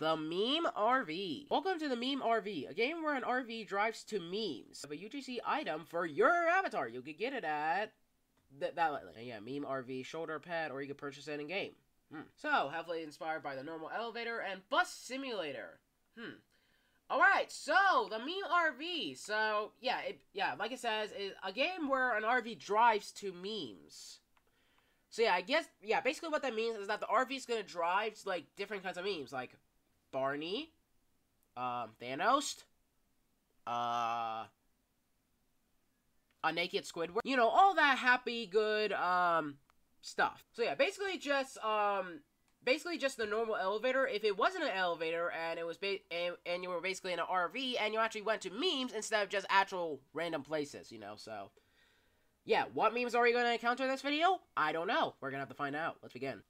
The Meme RV. Welcome to the Meme RV, a game where an RV drives to memes. A UGC item for your avatar. You could get it at th that. Yeah, Meme RV shoulder pad, or you could purchase it in game. Hmm. So, heavily inspired by the normal elevator and bus simulator. Hmm. Alright, so, the Meme RV. So, yeah, it, yeah, like it says, is a game where an RV drives to memes. So, yeah, I guess, yeah, basically what that means is that the RV is to drive to, like, different kinds of memes, like Barney, um, Thanos, uh, a naked Squidward, you know, all that happy, good, um, stuff. So, yeah, basically just, um, basically just the normal elevator. If it wasn't an elevator and it was and, and you were basically in an RV and you actually went to memes instead of just actual random places, you know. So, yeah, what memes are we going to encounter in this video? I don't know. We're going to have to find out. Let's begin.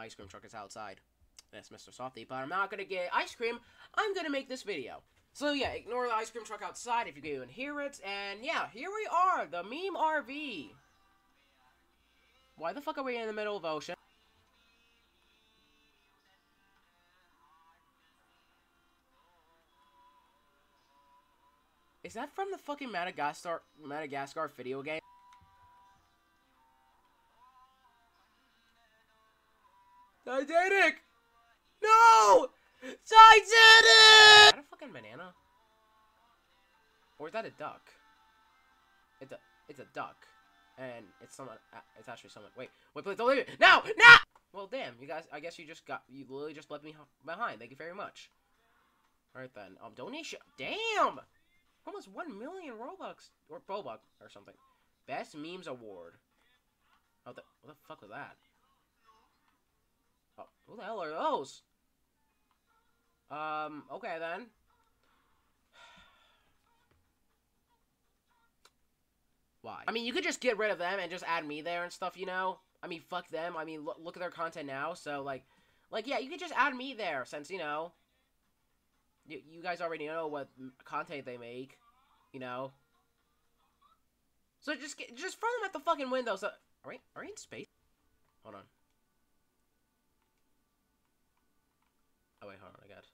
Ice cream truck is outside. That's Mr. Softee, but I'm not to get ice cream. I'm to make this video. So yeah, ignore the ice cream truck outside if you can even hear it. And yeah, here we are, the meme RV. Why the fuck are we in the middle of ocean? Is that from the fucking Madagascar Madagascar video game? Titanic! No! Titanic! Is that a fucking banana? Or is that a duck? It's a, it's a duck and it's someone. It's actually someone. Wait, wait, please don't leave it. No, no. Well, damn, you guys. I guess you just got. You literally just left me behind. Thank you very much. All right then. Um, donation. Damn. Almost one million Robux or Robux or something. Best memes award. Oh, the, what the fuck was that? Oh, who the hell are those? Um, okay then. Why? I mean, you could just get rid of them and just add me there and stuff, you know? I mean, fuck them. I mean, look, look at their content now. So, like, like, yeah, you could just add me there since, you know, you, you guys already know what content they make, you know? So just get, just throw them at the fucking window. So, are we, are we in space? Hold on. Oh, wait, hold on, I got...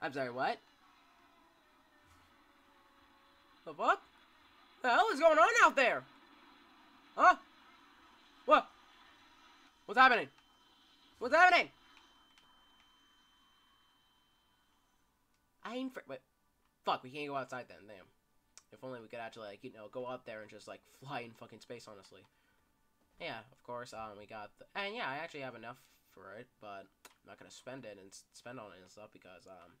I'm sorry, what? The fuck? The hell is going on out there? Huh? What? What's happening? What's happening? I'm fr- wait. Fuck, we can't go outside then, damn. If only we could actually, like, you know, go out there and just, like, fly in fucking space, honestly. Yeah, of course, um, we got the- and yeah, I actually have enough for it, but I'm not gonna spend it and spend on it and stuff because, um,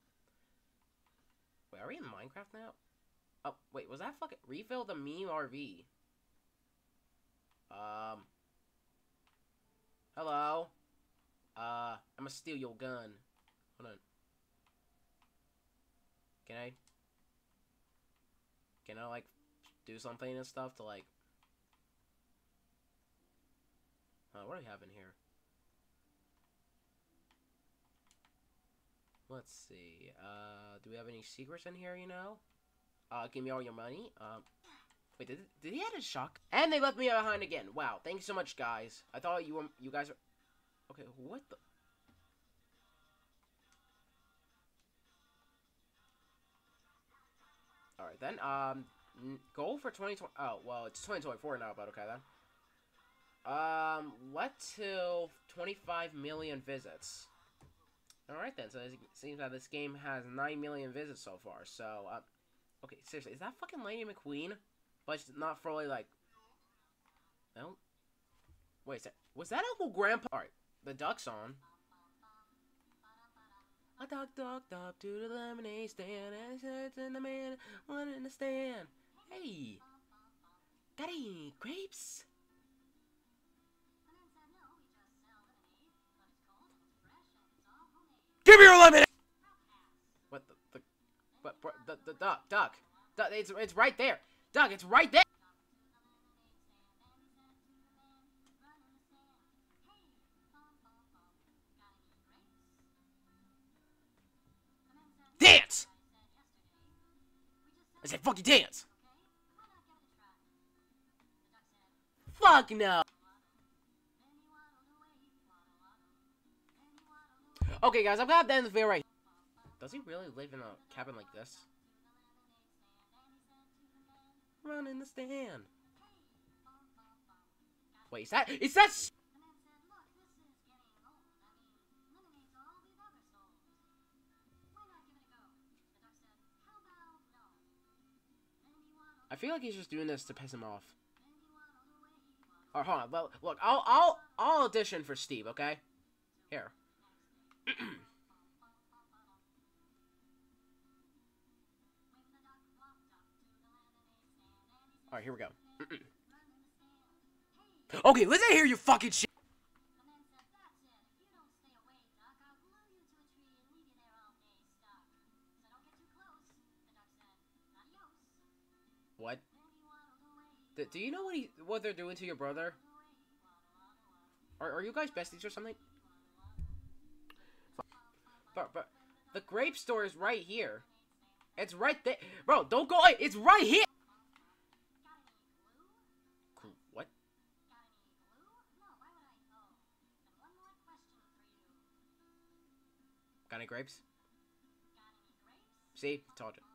wait, are we in Minecraft now? Oh, wait, was that fucking... Refill the meme RV. Um... Hello? Uh, I'm gonna steal your gun. Hold on. Can I... Can I, like, do something and stuff to, like... Uh, what do we have in here? Let's see. Uh, do we have any secrets in here, you know? Uh, give me all your money. Um, wait, did, did he add a shock? And they left me behind again. Wow, thank you so much, guys. I thought you were, you guys are... Okay, what the... Alright then, um, goal for 2020... Oh, well, it's 2024 now, but okay then. Um, what till 25 million visits? Alright then, so it seems that this game has 9 million visits so far, so, uh, Okay, seriously, is that fucking Lady McQueen? But it's not fully like. No. Wait, that, was that Uncle Grandpa? Alright, the duck's on. A duck ducked up to the lemonade stand and said to the man one in the stand. Hey, got any grapes? Give me your lemonade! But, the, the duck, duck, duck, it's, it's right there. Duck, it's right there. Dance! I said fucking dance! Fuck no! Okay, guys, I'm gonna have to end the video right Does he really live in a cabin like this? Run in the stand. Wait, is that- is that- I feel like he's just doing this to piss him off. Or hold on, well, look, I'll I'll I'll audition for Steve, okay? Here. All right, here we go. okay, listen hear you fucking shit. What? Do, do you know what he what they're doing to your brother? Are, are you guys besties or something? But, but the grape store is right here. It's right there. Bro, don't go. It's right here. What? Got any grapes? See? Told you.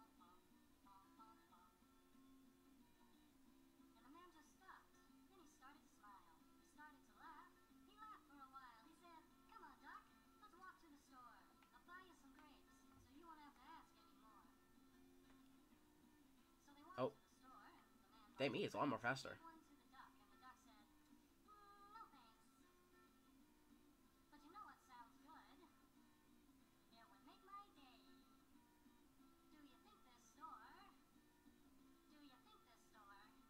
Damn, he is a lot more faster.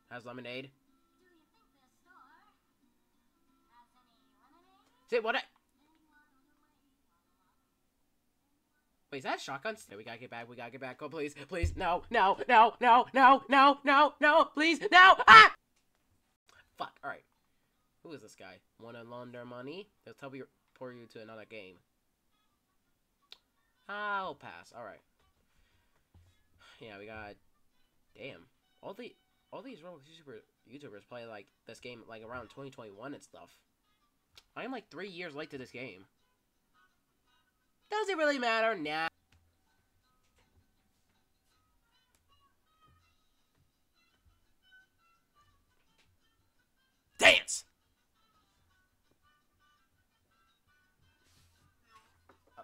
Has lemonade. See what? I Wait, is that shotguns? Okay, we gotta get back. We gotta get back. Oh, please, please, no, no, no, no, no, no, no, no, please, no! Ah! Fuck. All right. Who is this guy? Wanna launder money? They'll pour you to another game. I'll pass. All right. Yeah, we got. Damn. All the all these Roblox YouTubers play like this game like around 2021 and stuff. I am like three years late to this game. Does it really matter? Nah. Dance! Uh,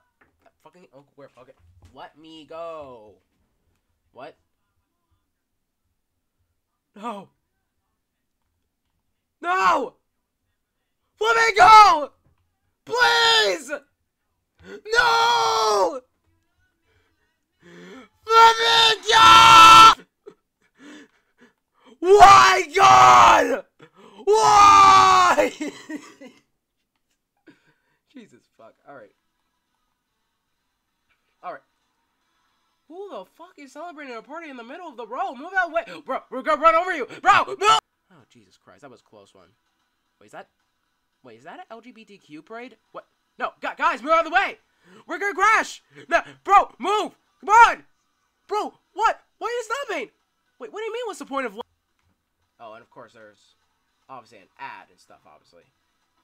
fucking Uncle Where Pocket. Let me go. What? No! No! Let me go! Please! No! Let me go! Why, God? Why? Jesus fuck. Alright. Alright. Who the fuck is celebrating a party in the middle of the road? Move out way. Bro, we're gonna run over you. Bro, move! Oh, Jesus Christ. That was close one. Wait, is that... Wait, is that an LGBTQ parade? What? No, guys, move out of the way! We're gonna crash! No, bro, move! Come on! Bro, what? Why are you stopping? Wait, what do you mean what's the point of... Oh, and of course there's obviously an ad and stuff, obviously.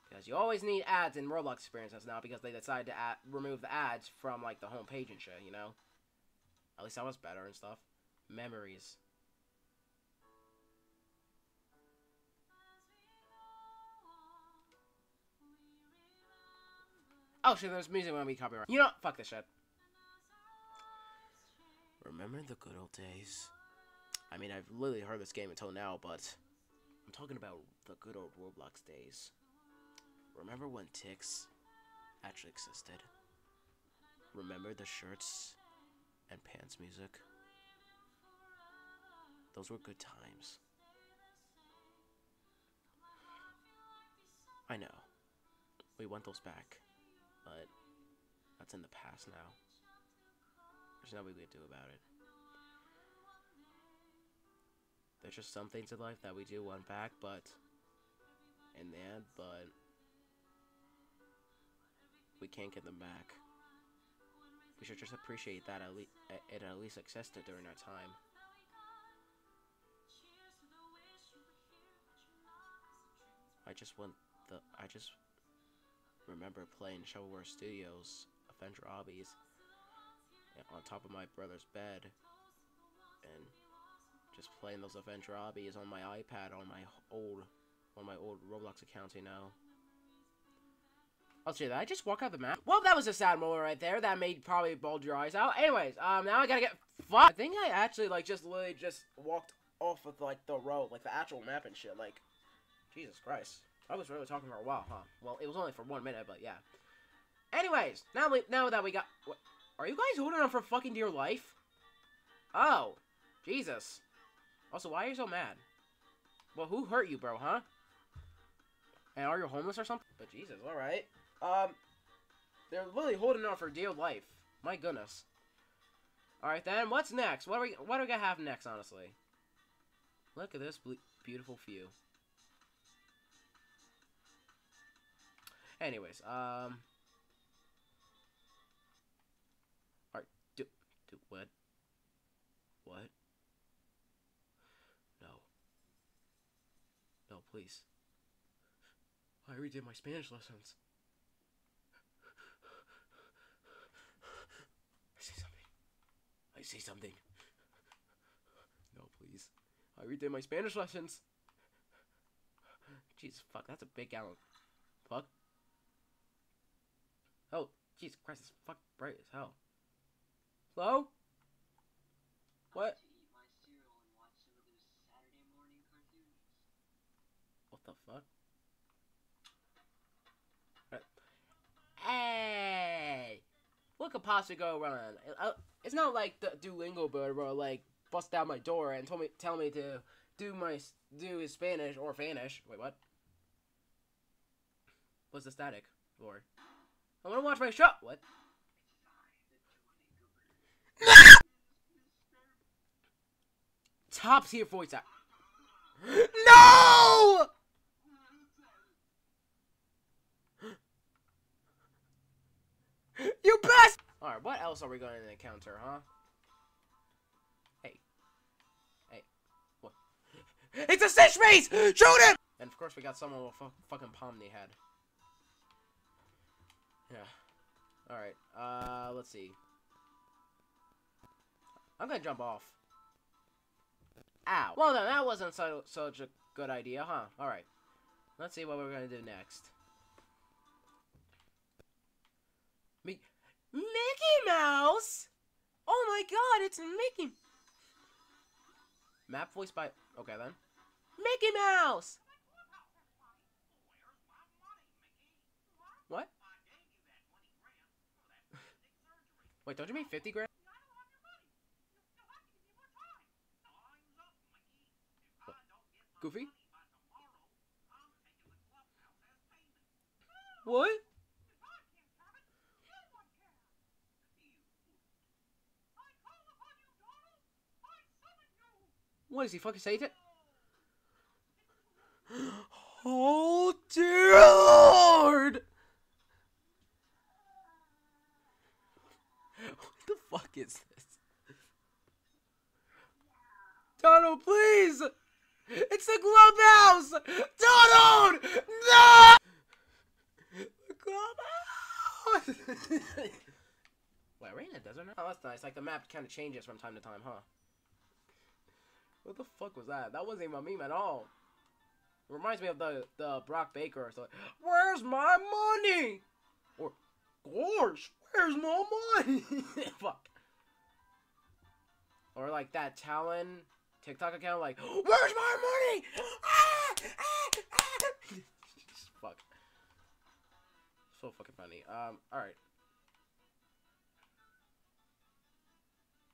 Because you always need ads in Roblox experiences now because they decided to add, remove the ads from, like, the homepage and shit, you know? At least that was better and stuff. Memories. Oh shit, there's music when we copyright. You know, fuck this shit. Remember the good old days? I mean, I've literally heard this game until now, but I'm talking about the good old Roblox days. Remember when ticks actually existed? Remember the shirts and pants music? Those were good times. I know. We want those back. But that's in the past now. There's nothing we can do about it. There's just some things in life that we do want back, but in the end, but we can't get them back. We should just appreciate that at least it at least existed during our time. I just want the I just remember playing Shovelware Studios Adventure Hobbies on top of my brother's bed and just playing those Adventure Hobbies on my iPad on my old on my old Roblox account, you know. I'll say that. I just walk out the map. Well, that was a sad moment right there. That made probably bulge your eyes out. Anyways, um, now I gotta get fuck. I think I actually like just literally just walked off of like the road, like the actual map and shit. Like, Jesus Christ, I was really talking for a while, huh? Well, it was only for one minute, but yeah. Anyways, now we now that we got, what, are you guys holding on for fucking dear life? Oh, Jesus. Also, why are you so mad? Well, who hurt you, bro, huh? And are you homeless or something? But Jesus, alright. Um, they're really holding on for dear life. My goodness. Alright then, what's next? What are we, what are we gonna have next, honestly? Look at this beautiful view. Anyways, um... Alright, do, do, what? What? No. No, please. I redid my Spanish lessons. I see something. I see something. No, please. I redid my Spanish lessons. Jesus, fuck, that's a big gallon. Fuck. Jesus Christ, it's fuck bright as hell. Hello? What? What the fuck? Hey! What could possibly go wrong? Uh, it's not like the Duolingo bird where like bust down my door and told me tell me to do my do his Spanish or Spanish. Wait, what? What's the static, Lord? I want to watch my show. What? Top tier voice act. No! You best! Alright, what else are we going to encounter, huh? Hey. Hey. What? It's a stitch maze! Shoot him! And of course we got someone with a fucking Pomni head. Yeah. Alright, uh, let's see. I'm gonna jump off. Ow. Well then, that wasn't so, such a good idea, huh? Alright. Let's see what we're gonna do next. Me Mickey Mouse? Oh my god, it's Mickey. Map voiced by... Okay, then. Mickey Mouse! What? Wait, don't you mean 50 grand? Goofy? What? What is he fucking saying it? Oh dear lord! What the fuck is this? Donald, please! It's the clubhouse! Donald! No! The clubhouse! Wait, we're in a desert nice. Like, the map kind of changes from time to time, huh? What the fuck was that? That wasn't even a meme at all. It reminds me of the the Brock Baker something. Where's my money? Or, gosh, where's my money? fuck. Or like that Talon TikTok account, like, where's my money? Ah, ah, ah. fuck. So fucking funny. Um, alright.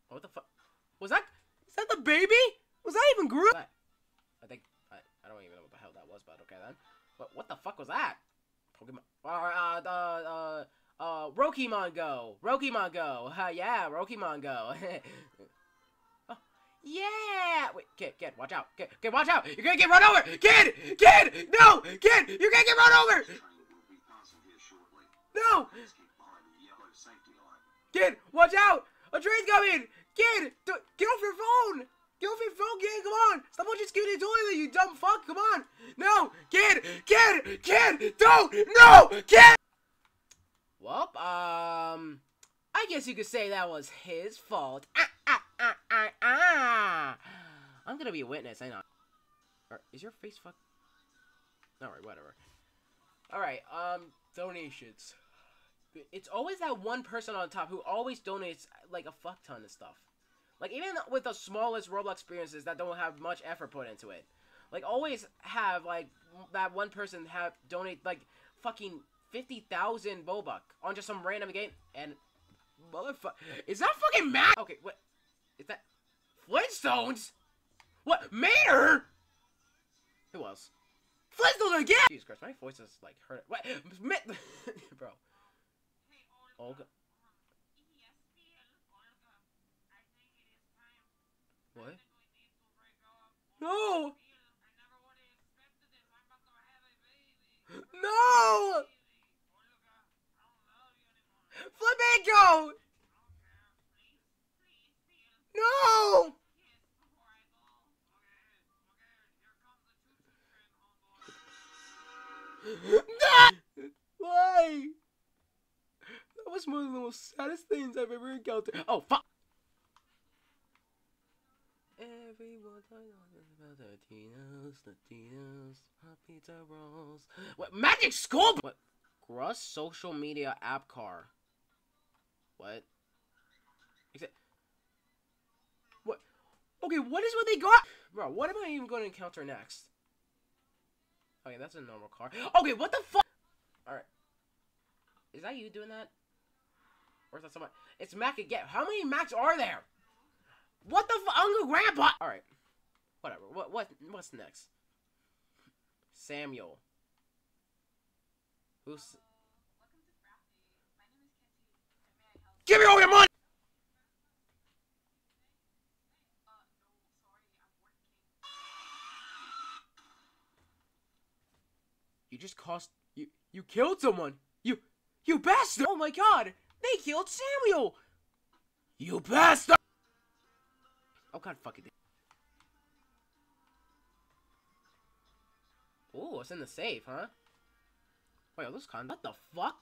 What the fuck? Was that, is that the baby? Was that even Groot? I think I, I don't even know what the hell that was, but okay then. But what the fuck was that? Pokemon. Uh, uh, uh, uh, Rokemon Go. Rokemon Go. Uh, yeah, Rokemon Go. oh, yeah. Wait, kid, kid, watch out. Kid, kid, watch out. You're gonna get run over. Kid, kid, no, kid, you're gonna get run over. No. Kid, watch out. A train's coming. Kid, get off your phone. Goofy phone kid, come on! Stop watching Skibidi toilet, you dumb fuck! Come on! No! Kid! Kid! Kid! Don't! No! Kid! Well, um... I guess you could say that was his fault. Ah, ah, ah, ah, ah. I'm gonna be a witness, I? Or, is your face fuck... Alright, whatever. Alright, um, donations. It's always that one person on top who always donates, like, a fuck ton of stuff. Like, even with the smallest Roblox experiences that don't have much effort put into it. Like, always have, like, that one person have donate, like, fucking 50,000 Bobux on just some random game. And, motherfucker, is that fucking mad? Okay, what? Is that Flintstones? What? Mater? Who else? Flintstones again! Jesus Christ, my voice is, like, hurt. What? Bro. Olga. What? No! No! One of the most saddest things I've ever encountered. Oh, fuck! Everyone about Latinos, Latinos, hot pizza rolls. What? Magic School? What? Gruss social media app car. What? It? What? Okay, what is what they got? Bro, what am I even going to encounter next? Okay, that's a normal car. Okay, what the fuck? Alright. Is that you doing that? Or is that someone? It's Mac again. How many Macs are there? What the fuck, Uncle Grandpa? All right, whatever. What what what's next? Samuel. Who's? Give me all your money. You just cost you you killed someone. You you bastard! Oh my god! They killed Samuel! You bastard! Oh god fuck it. Oh, it's in the safe, huh? Wait, are those con- What the fuck?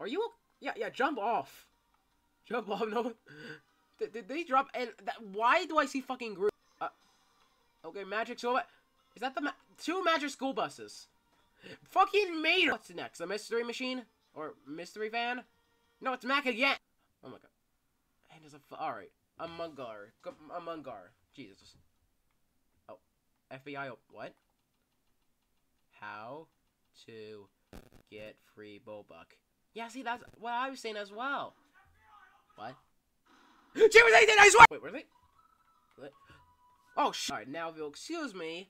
Are you- Yeah, yeah, jump off. Jump off, no- did, did they drop- and that- Why do I see fucking group? Uh, okay, magic school- Is that the ma two magic school buses? Fucking Mater! What's next? The mystery machine? Or mystery van? No, it's Mac again! Oh my god. And there's a- Alright. Among Us. Among Us. Jesus. Oh. FBI. Oh, what? How to get free Bobux. Yeah, see, that's what I was saying as well. What? Jimmy, they did, I swear! Wait, where they? What? Oh, sh Alright, now if you'll excuse me.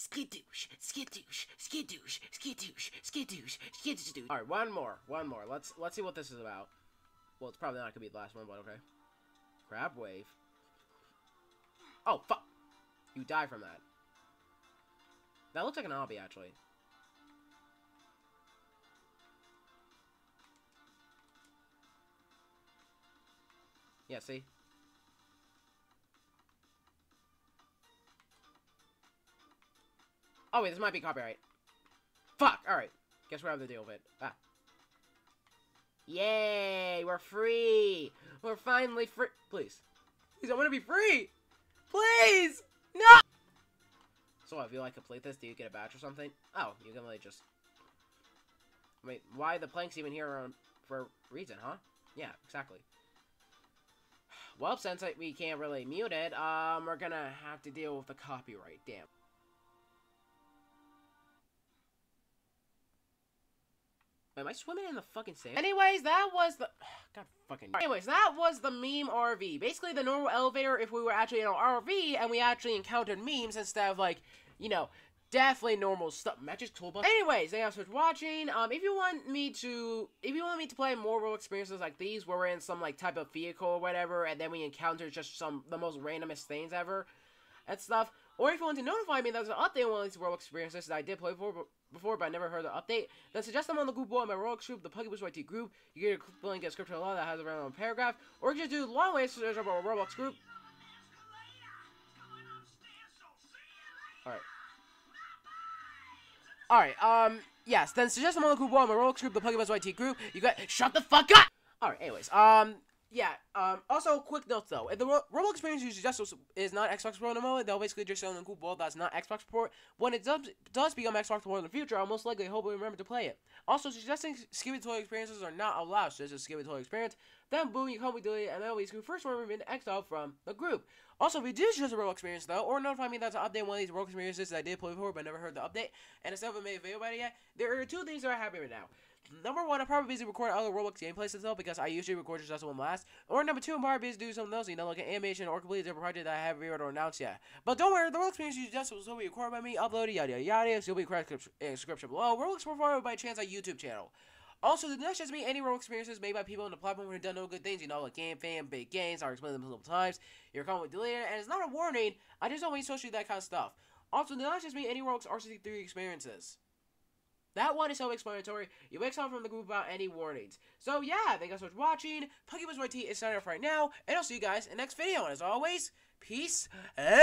Skadoosh, skadoosh, skadoosh, skadoosh, skadoosh, skadoosh. Alright, one more, one more. Let's let's see what this is about. Well, it's probably not gonna be the last one, but okay. Crab wave. Oh, fuck! You die from that. That looks like an obby, actually. Yeah, see? Oh, wait, this might be copyright. Fuck! Alright. Guess we're have to deal with it. Ah. Yay! We're free! We're finally free! Please. Please, I want to be free! Please! No! So if you like complete this, do you get a badge or something? Oh, you can really just... Wait, why the planks even here for a reason, huh? Yeah, exactly. Well, since we can't really mute it, um, we're gonna have to deal with the copyright, damn. Am I swimming in the fucking sand? Anyways, that was the... God fucking... Anyways, that was the meme RV. Basically, the normal elevator if we were actually in an RV and we actually encountered memes instead of, like, you know, definitely normal stuff. Magic Toolbox. Anyways, thank you for watching. Um, if you want me to... If you want me to play more real experiences like these, where we're in some, like, type of vehicle or whatever, and then we encounter just some... The most randomest things ever and stuff, or if you want to notify me that there's an update on one of these Roblox experiences that I did play before, before, but I never heard the update. Then suggest them on the group wall my Roblox group, the PuggyPugsonYT group. You get a link at script law that has around a paragraph, or you can just do long way search up our Roblox group. Alright. Alright, um, yes, then suggest them on the group wall my Roblox group, the PuggyPugsonYT group. You got. Shut the fuck up! Alright, anyways, um, yeah, um, also, quick note though, if the Ro Roblox experience you suggest is not Xbox Pro no more, they'll basically just show the wall that's not Xbox support. When it does, does become Xbox Pro in the future, I'll most likely hope we remember to play it. Also, suggesting Skibidi toy experiences are not allowed, this is Skibidi Toilet experience. Then, boom, you come with delete, and then we first one remove exile from the group. Also, if you do suggest a Roblox experience though, or notify me that's an update one of these Roblox experiences that I did play before but never heard the update, and it's haven't made a video about it yet, there are two things that are happening right now. Number one, I'm probably busy recording other Roblox gameplays as well because I usually record just one last. Or number two, I'm probably busy doing something else, you know, like an animation or completely different project that I haven't reviewed or announced yet. But don't worry, the Roblox experience you just will be recorded by me, uploaded, yada yada yada. So you'll be correct in description eh, below. Roblox performed by chance on YouTube channel. Also, the next just me any Roblox experiences made by people on the platform who have done no good things, you know, like Gamefam, Big Games, I explained them multiple times. Your comment deleted, and it's not a warning, I just don't want to associate that kind of stuff. Also, the next just me any Roblox RC3 experiences. That one is self-explanatory. You make something from the group without any warnings. So yeah, thank you guys so much for watching. Pokemon YT is signing off right now, and I'll see you guys in the next video. And as always, peace and